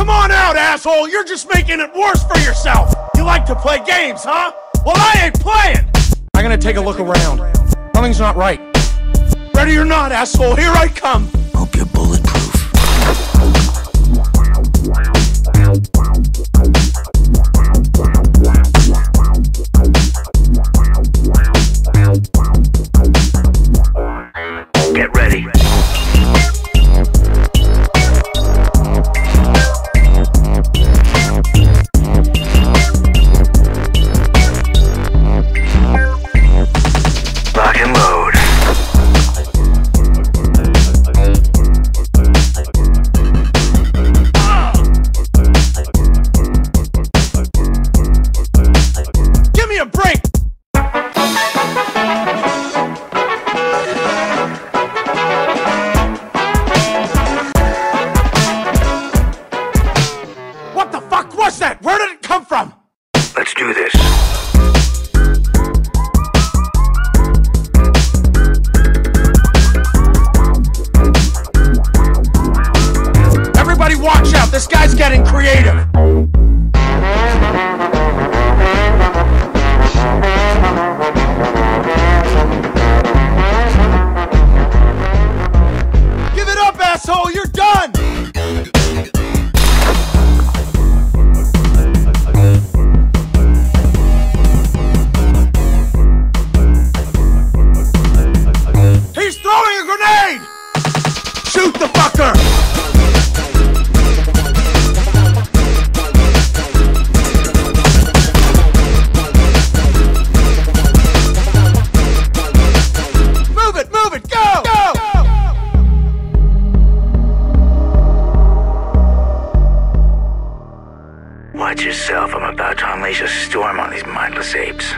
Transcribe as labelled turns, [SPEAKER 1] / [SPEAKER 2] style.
[SPEAKER 1] Come on out, asshole! You're just making it worse for yourself! You like to play games, huh? Well, I ain't playing! I'm gonna take a look around. Something's not right. Ready or not, asshole, here I come!
[SPEAKER 2] Let's do this.
[SPEAKER 1] Everybody watch out, this guy's getting creative. Give it up, asshole, you're
[SPEAKER 2] Watch yourself. I'm about to unleash a storm on these mindless apes.